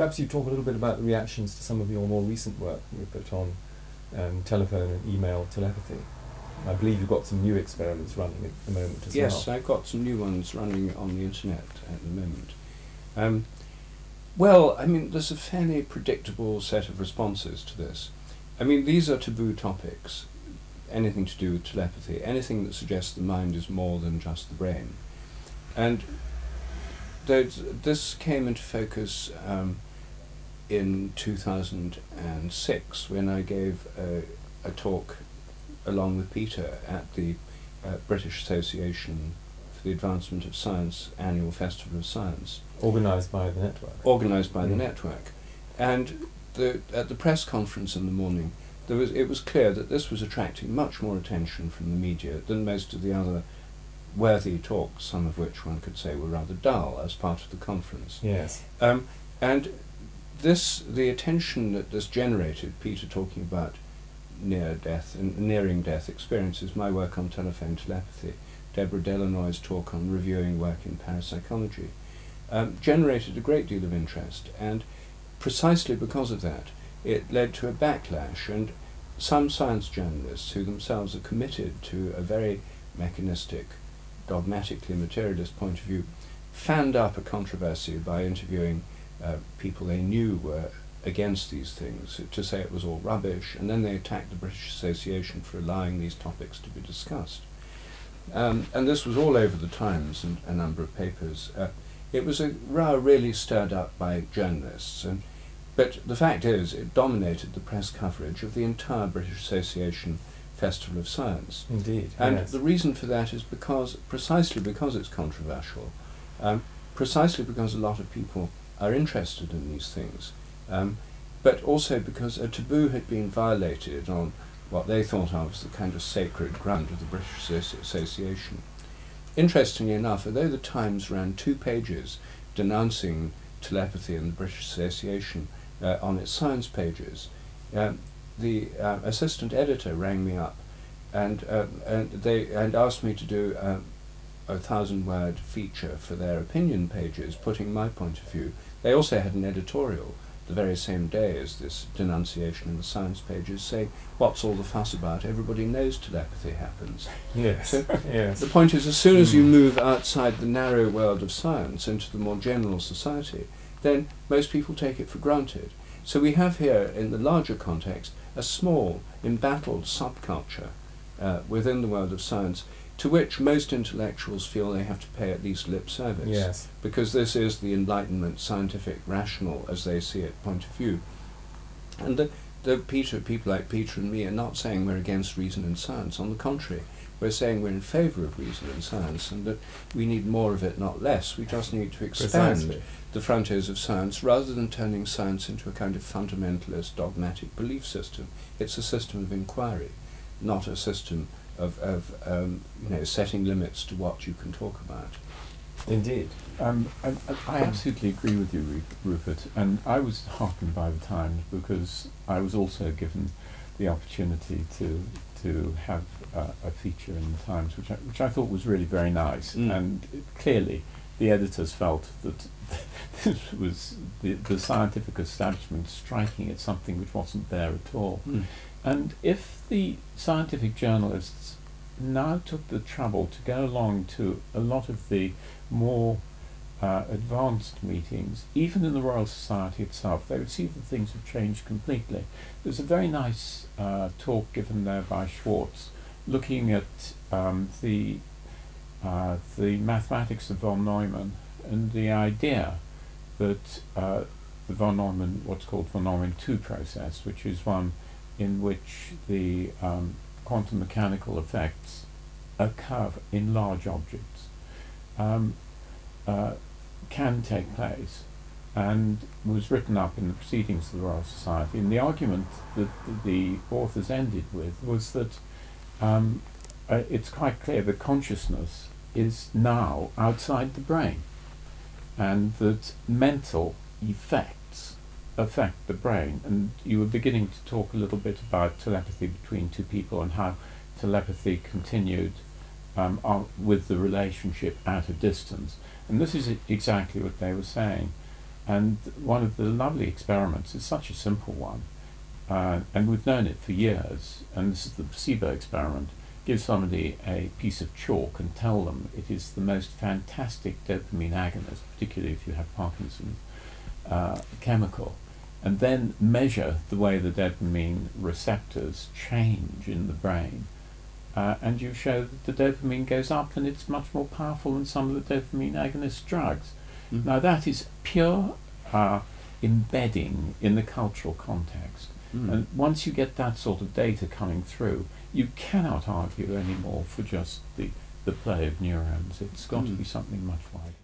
perhaps you talk a little bit about the reactions to some of your more recent work, Rupert, on um, telephone and email telepathy. I believe you've got some new experiments running at the moment as yes, well. I've got some new ones running on the internet at the moment. Um, well, I mean, there's a fairly predictable set of responses to this. I mean, these are taboo topics. Anything to do with telepathy, anything that suggests the mind is more than just the brain. And this came into focus um, in 2006 when I gave a, a, talk along with Peter at the uh, British Association for the Advancement of Science annual Festival of Science. Organised by the network. Organised by mm. the Mm-hmm. network. And the, at the press conference in the morning, there was, it was clear that this was attracting much more attention from the media than most of the other worthy talks, some of which one could say were rather dull as part of the conference. Yes. Um, and this, the attention that this generated, Peter talking about near death and nearing death experiences, my work on telephone telepathy, Deborah Delanoy's talk on reviewing work in parapsychology, um, generated a great deal of interest. And precisely because of that, it led to a backlash. And some science journalists who themselves are committed to a very mechanistic, dogmatically materialist point of view, fanned up a controversy by interviewing uh, people they knew were against these things to say it was all rubbish, and then they attacked the British Association for allowing these topics to be discussed. Um, and this was all over the Times and a number of papers. Uh, it was a row really stirred up by journalists, and but the fact is, it dominated the press coverage of the entire British Association Festival of Science. Indeed. And yes. the reason for that is because, precisely because it's controversial, um, precisely because a lot of people are interested in these things, um, but also because a taboo had been violated on what they thought of as the kind of sacred ground of the British Association. Interestingly enough, although the Times ran two pages denouncing telepathy and the British Association uh, on its science pages, um, the uh, assistant editor rang me up and, uh, and, they, and asked me to do um, a thousand word feature for their opinion pages, putting my point of view. They also had an editorial the very same day as this denunciation in the science pages saying, What's all the fuss about? Everybody knows telepathy happens. Yes. So yes. The point is, as soon as you Mm. move outside the narrow world of science into the more general society, then most people take it for granted. So we have here, in the larger context, a small, embattled subculture uh, within the world of science to which most intellectuals feel they have to pay at least lip service. Yes. Because this is the Enlightenment, scientific, rational, as they see it, point of view. And the, the Peter, people like Peter and me are not saying we're against reason and science. On the contrary, we're saying we're in favour of reason and science and that we need more of it, not less. We just need to expand Precisely. the frontiers of science rather than turning science into a kind of fundamentalist, dogmatic belief system. It's a system of inquiry, not a system of, of um, you know, setting limits to what you can talk about. Indeed. Um, I, I- I absolutely agree with you, Rupert, and I was heartened by the Times because I was also given the opportunity to to have uh, a feature in the Times, which I, which I thought was really very nice, Mm. and it- clearly the editors felt that this was the, the scientific establishment striking at something which wasn't there at all. And if the scientific journalists now took the trouble to go along to a lot of the more uh, advanced meetings, even in the Royal Society itself, they would see that things have changed completely. There's a very nice uh, talk given there by Schwartz looking at um, the uh, the mathematics of von Neumann and the idea that uh, the von Neumann, what's called von Neumann 2 process, which is one in which the um, quantum mechanical effects occur in large objects, um, uh, can take place and was written up in the proceedings of the Royal Society. And the argument that the authors ended with was that um, uh, it's quite clear that consciousness is now outside the brain and that mental effects affect the brain. And you were beginning to talk a little bit about telepathy between two people and how telepathy continued um, on, with the relationship at a distance. And this is exactly what they were saying. And one of the lovely experiments is such a simple one, uh, and we've known it for years, and this is the placebo experiment. Give somebody a piece of chalk and tell them it is the most fantastic dopamine agonist, particularly if you have Parkinson's, uh, chemical, and then measure the way the dopamine receptors change in the brain. Uh, and you show that the dopamine goes up and it's much more powerful than some of the dopamine agonist drugs. Mhm. Now, that is pure uh, embedding in the cultural context. Mm. And once you get that sort of data coming through, you cannot argue anymore for just the, the play of neurons. It's got to Mm. be something much wider.